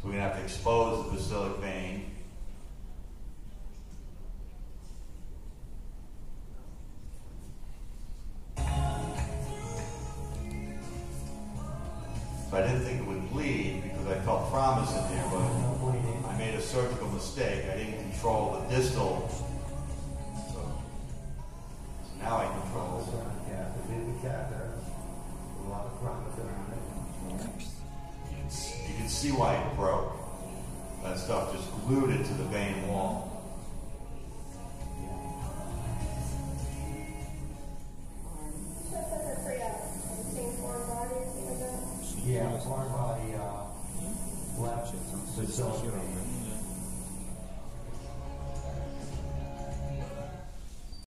So we're gonna have to expose the basilic vein. I didn't think it would bleed because I felt thrombus in there, but I made a surgical mistake. I didn't control the distal. So so now I control. Around the the catheter, a lot of thrombus around it. You can, see, you can see why it broke. That stuff just glued it to the vein wall. That's like a pretty, same foreign body or something like that. Yeah, foreign body, uh, left facility,